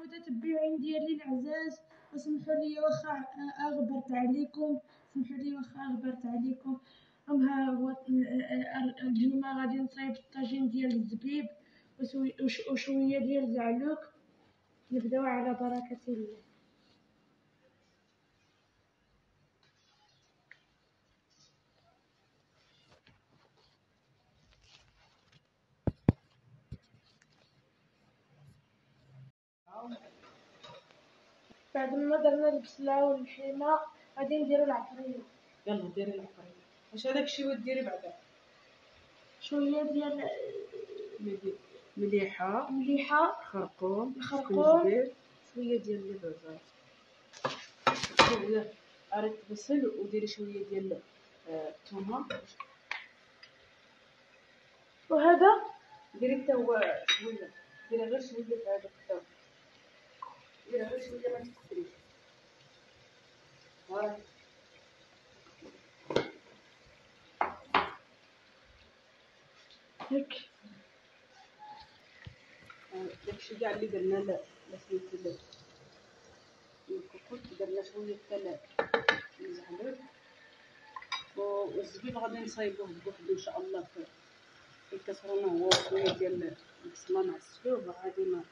المتتبعين ديالي العزاز وسمحوا لي واخا أغبرت عليكم. سمحوا لي واخا غبرت عليكم. أم ها هو اليوم غادي نصايب الطاجين ديال الزبيب. وشوية ديال زعلوك. نبداو على بركة الله. بعد ما درنا البصله واللحيمه غادي نديرو العطريه يلا ديري العقريه واش هذاك الشيء وديري بعدا؟ شوية ديال ملي- مليحة مليحة خرقوم الخرقوم. زنجبيل شوية ديال البزار عريت بصل وديري شوية ديال آه، الثومه وهذا؟ ديري حتى هو شوية ديري غير شوية في هذاك الثوم ديري غير شوية ما تكثريش ها هيك داكشي كاع اللي درنا لا لا لا الكوكوط درنا شوية حتى الزعلوك والزبيب غادي نصايبوه بوحدو إن شاء الله. في الكسرونه هو شوية ديال البصله مع السلوب غادي ما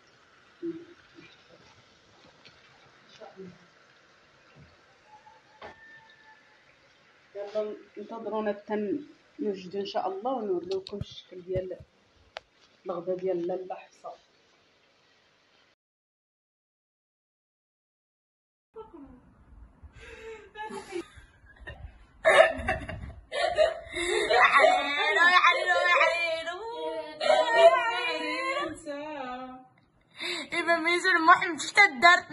يلا انتظرونا حتى نوجدو إن شاء الله ونوريوكم الشكل ديال الغدا ديال لاله حصه إذا ميزو المحم شتا دارت